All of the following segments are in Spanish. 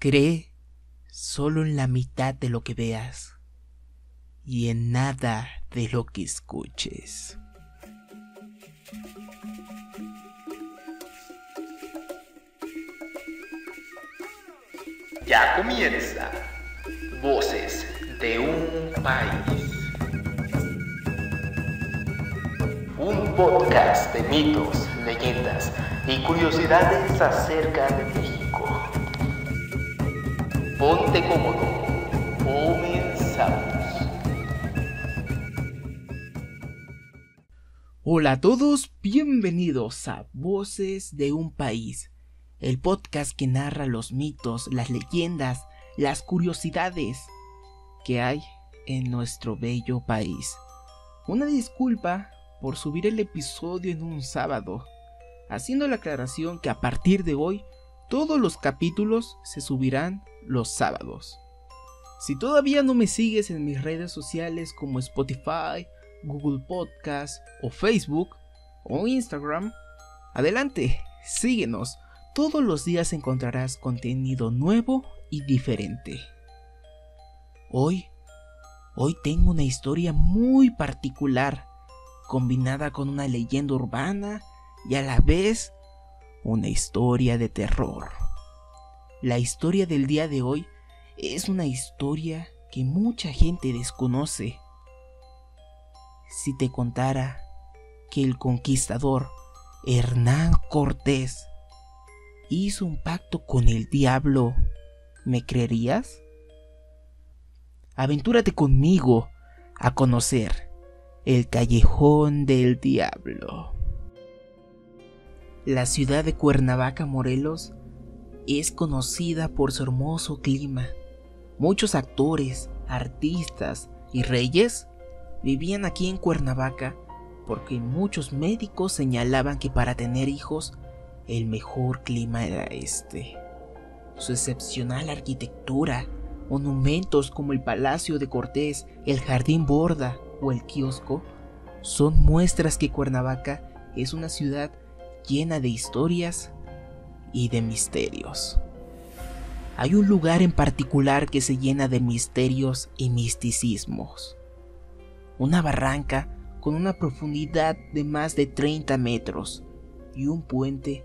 Cree solo en la mitad de lo que veas y en nada de lo que escuches. Ya comienza Voces de un País. Un podcast de mitos, leyendas y curiosidades acerca de México. Ponte cómodo. Comenzamos. Hola a todos, bienvenidos a Voces de un País, el podcast que narra los mitos, las leyendas, las curiosidades que hay en nuestro bello país. Una disculpa por subir el episodio en un sábado, haciendo la aclaración que a partir de hoy todos los capítulos se subirán los sábados. Si todavía no me sigues en mis redes sociales como Spotify, Google Podcast o Facebook o Instagram, adelante, síguenos. Todos los días encontrarás contenido nuevo y diferente. Hoy, hoy tengo una historia muy particular, combinada con una leyenda urbana y a la vez una historia de terror. La historia del día de hoy es una historia que mucha gente desconoce. Si te contara que el conquistador Hernán Cortés hizo un pacto con el diablo, ¿me creerías? Aventúrate conmigo a conocer el callejón del diablo. La ciudad de Cuernavaca, Morelos, es conocida por su hermoso clima. Muchos actores, artistas y reyes vivían aquí en Cuernavaca porque muchos médicos señalaban que para tener hijos el mejor clima era este. Su excepcional arquitectura, monumentos como el Palacio de Cortés, el Jardín Borda o el kiosco son muestras que Cuernavaca es una ciudad llena de historias y de misterios. Hay un lugar en particular que se llena de misterios y misticismos. Una barranca con una profundidad de más de 30 metros y un puente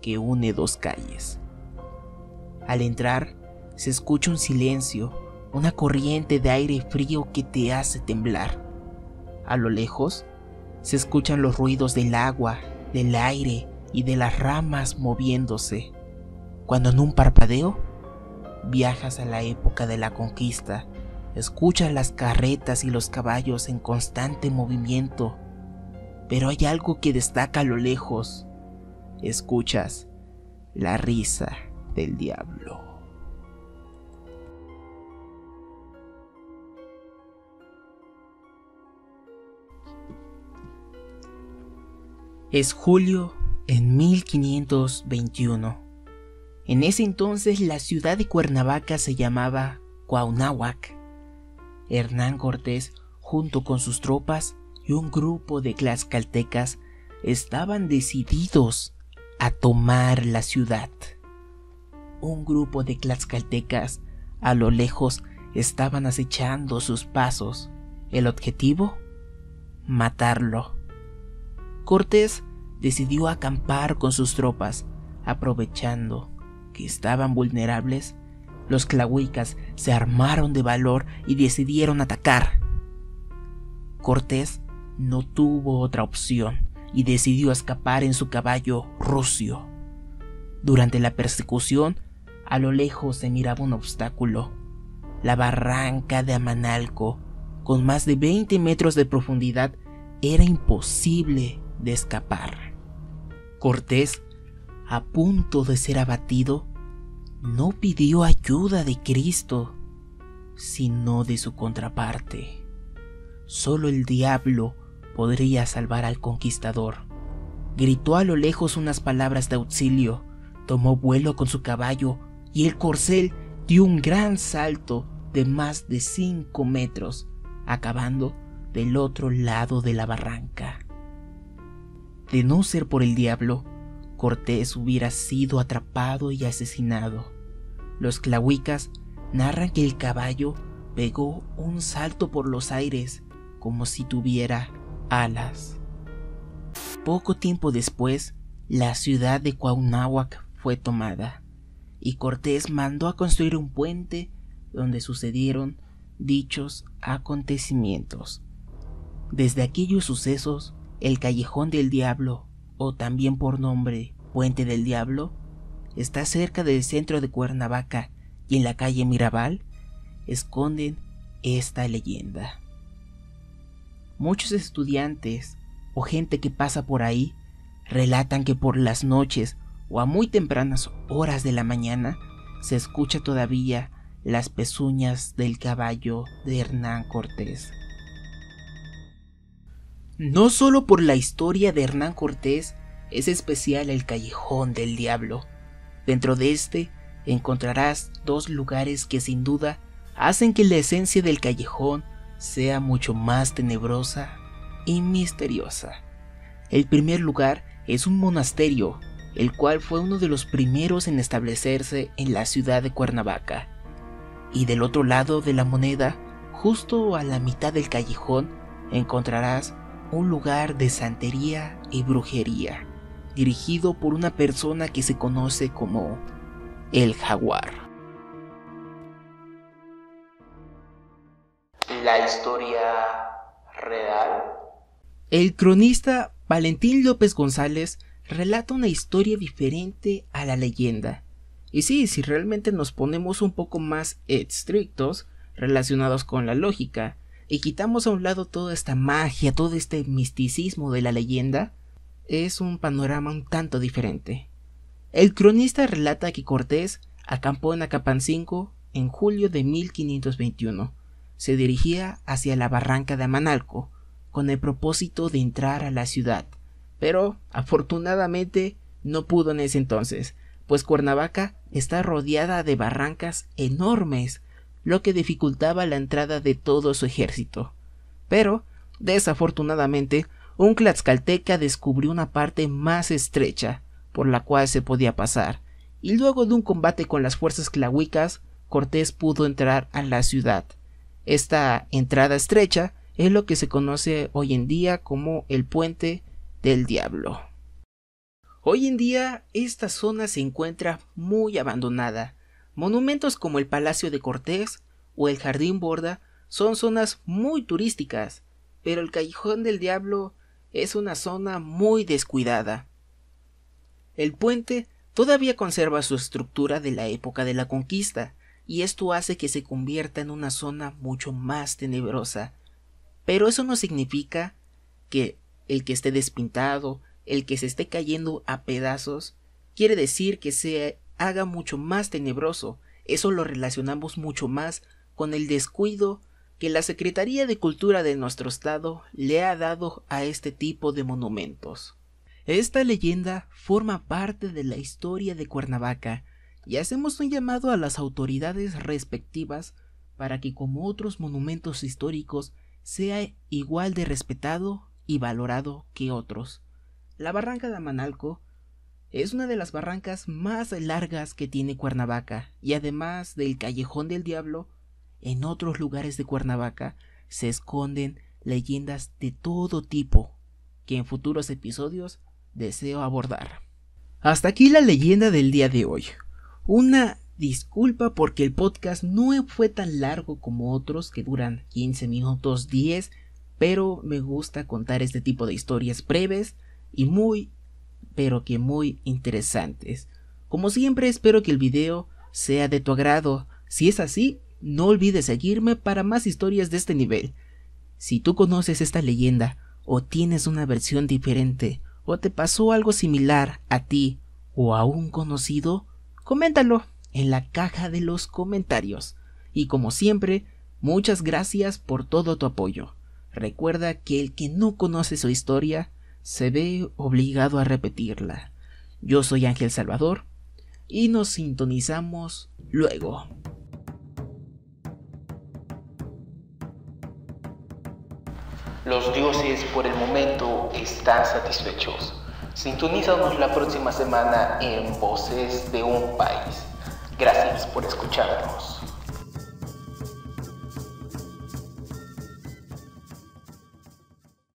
que une dos calles. Al entrar, se escucha un silencio, una corriente de aire frío que te hace temblar. A lo lejos, se escuchan los ruidos del agua, del aire y de las ramas moviéndose. Cuando en un parpadeo, viajas a la época de la conquista, escuchas las carretas y los caballos en constante movimiento, pero hay algo que destaca a lo lejos, escuchas la risa del diablo. Es julio en 1521. En ese entonces la ciudad de Cuernavaca se llamaba Cuauhnáhuac. Hernán Cortés, junto con sus tropas y un grupo de tlaxcaltecas, estaban decididos a tomar la ciudad. Un grupo de tlaxcaltecas a lo lejos estaban acechando sus pasos. El objetivo, matarlo. Cortés decidió acampar con sus tropas, aprovechando que estaban vulnerables. Los clahuicas se armaron de valor y decidieron atacar. Cortés no tuvo otra opción y decidió escapar en su caballo rucio. Durante la persecución, a lo lejos se miraba un obstáculo, la barranca de Amanalco, con más de 20 metros de profundidad, era imposible de escapar. Cortés, a punto de ser abatido, no pidió ayuda de Cristo, sino de su contraparte. Solo el diablo podría salvar al conquistador. Gritó a lo lejos unas palabras de auxilio, tomó vuelo con su caballo y el corcel dio un gran salto de más de cinco metros, acabando del otro lado de la barranca. De no ser por el diablo, Cortés hubiera sido atrapado y asesinado. Los clahuicas narran que el caballo pegó un salto por los aires como si tuviera alas. Poco tiempo después, la ciudad de Cuauhnáhuac fue tomada y Cortés mandó a construir un puente donde sucedieron dichos acontecimientos. Desde aquellos sucesos, el Callejón del Diablo, o también por nombre Puente del Diablo, está cerca del centro de Cuernavaca y en la calle Mirabal esconden esta leyenda. Muchos estudiantes o gente que pasa por ahí relatan que por las noches o a muy tempranas horas de la mañana se escucha todavía las pezuñas del caballo de Hernán Cortés. No solo por la historia de Hernán Cortés es especial el Callejón del Diablo. Dentro de este encontrarás dos lugares que sin duda hacen que la esencia del callejón sea mucho más tenebrosa y misteriosa. El primer lugar es un monasterio, el cual fue uno de los primeros en establecerse en la ciudad de Cuernavaca. Y del otro lado de la moneda, justo a la mitad del callejón, encontrarás un lugar de santería y brujería, dirigido por una persona que se conoce como el jaguar. La historia real. El cronista Valentín López González relata una historia diferente a la leyenda. Y sí, si realmente nos ponemos un poco más estrictos relacionados con la lógica y quitamos a un lado toda esta magia, todo este misticismo de la leyenda, es un panorama un tanto diferente. El cronista relata que Cortés acampó en Acapancingo en julio de 1521 se dirigía hacia la barranca de Amanalco con el propósito de entrar a la ciudad, pero afortunadamente no pudo en ese entonces, pues Cuernavaca está rodeada de barrancas enormes, lo que dificultaba la entrada de todo su ejército. Pero, desafortunadamente, un tlaxcalteca descubrió una parte más estrecha por la cual se podía pasar, y luego de un combate con las fuerzas clahuicas, Cortés pudo entrar a la ciudad. Esta entrada estrecha es lo que se conoce hoy en día como el puente del diablo. Hoy en día esta zona se encuentra muy abandonada. Monumentos como el Palacio de Cortés o el Jardín Borda son zonas muy turísticas, pero el Callejón del Diablo es una zona muy descuidada. El puente todavía conserva su estructura de la época de la conquista, y esto hace que se convierta en una zona mucho más tenebrosa. Pero eso no significa que el que esté despintado, el que se esté cayendo a pedazos, quiere decir que se haga mucho más tenebroso. Eso lo relacionamos mucho más con el descuido que la Secretaría de Cultura de nuestro estado le ha dado a este tipo de monumentos. Esta leyenda forma parte de la historia de Cuernavaca y hacemos un llamado a las autoridades respectivas para que como otros monumentos históricos sea igual de respetado y valorado que otros. La barranca de Amanalco es una de las barrancas más largas que tiene Cuernavaca y además del Callejón del Diablo, en otros lugares de Cuernavaca se esconden leyendas de todo tipo que en futuros episodios deseo abordar. Hasta aquí la leyenda del día de hoy. Una disculpa porque el podcast no fue tan largo como otros que duran 15 minutos 10, pero me gusta contar este tipo de historias breves y muy, pero que muy interesantes. Como siempre espero que el video sea de tu agrado. Si es así, no olvides seguirme para más historias de este nivel. Si tú conoces esta leyenda o tienes una versión diferente o te pasó algo similar a ti o a un conocido, coméntalo en la caja de los comentarios. Y como siempre, muchas gracias por todo tu apoyo. Recuerda que el que no conoce su historia se ve obligado a repetirla. Yo soy Ángel Salvador y nos sintonizamos luego. Los dioses por el momento están satisfechos. Sintonízanos la próxima semana en Voces de un País. Gracias por escucharnos.